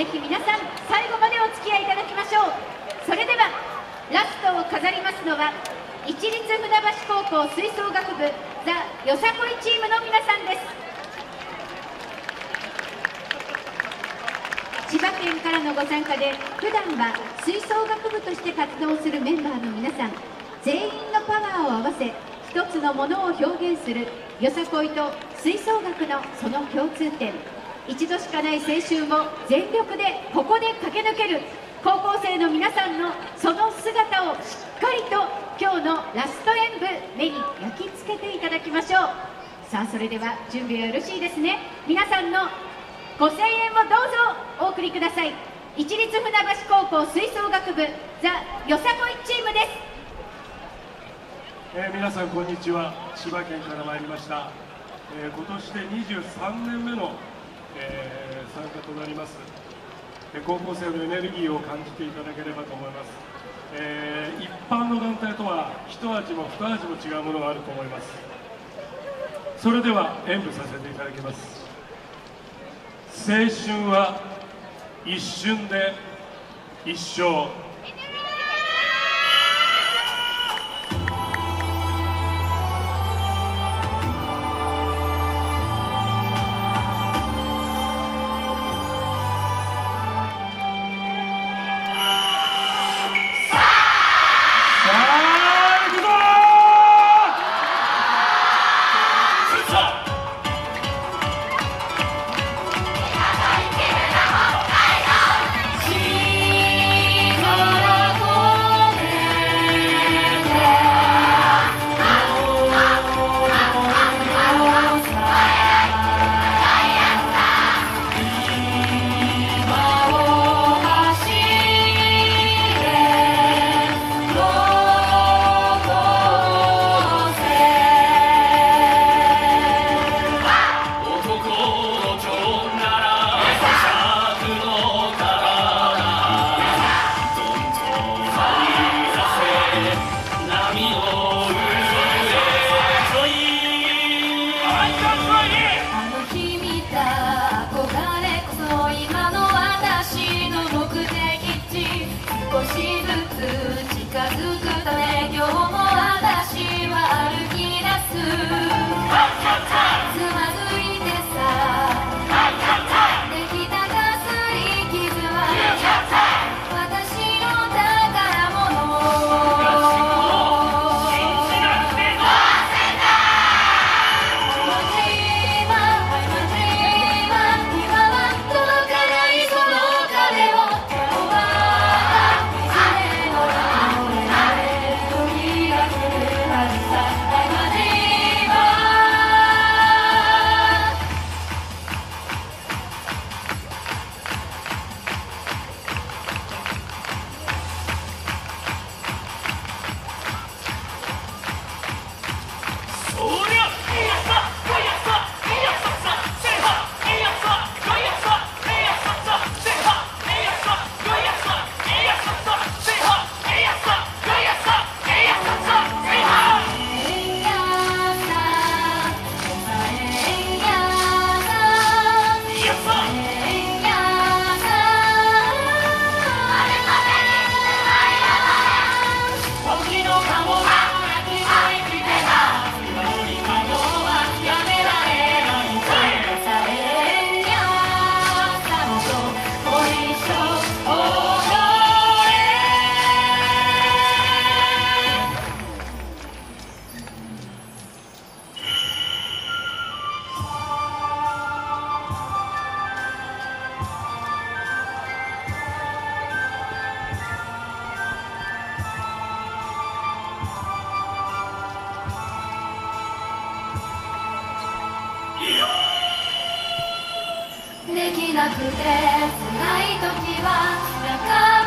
ぜひ皆さん最後までお付き合いいただきましょう。それではラストを飾りますのは一律船橋高校吹奏楽部ザ・よさこいチームの皆さんです。千葉県からのご参加で普段は吹奏楽部として活動するメンバーの皆さん全員のパワーを合わせ一つのものを表現するよさこいと吹奏楽のその共通点。一度しかない青春を全力でここで駆け抜ける。高校生の皆さんのその姿をしっかりと今日のラスト演舞目に焼き付けていただきましょう。さあそれでは準備はよろしいですね。皆さんのご声援をどうぞお送りください。一律船橋高校吹奏楽部ザ・よさこいチームです。えー、皆さんこんにちは。千葉県から参りました、えー、今年で23年目の、え、参加となります、え高校生のエネルギーを感じていただければと思います、え一般の団体とは一味も二味も違うものがあると思います。それでは演舞させていただきます。青春は一瞬で一生。なくて辛い時は仲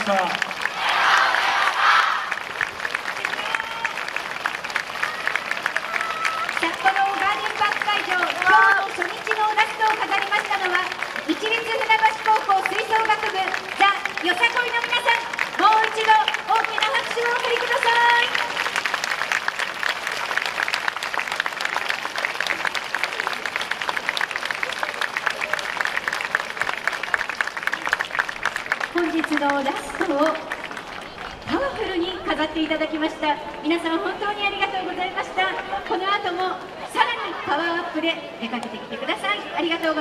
した。札幌ガーデンパーク会場今日の初日のラストを飾りましたのは市立船橋高校吹奏楽部ザ・よさこいの皆さんもう一度本日のラストをパワフルに飾っていただきました。皆さん本当にありがとうございました。この後もさらにパワーアップで出かけてきてください。ありがとうございました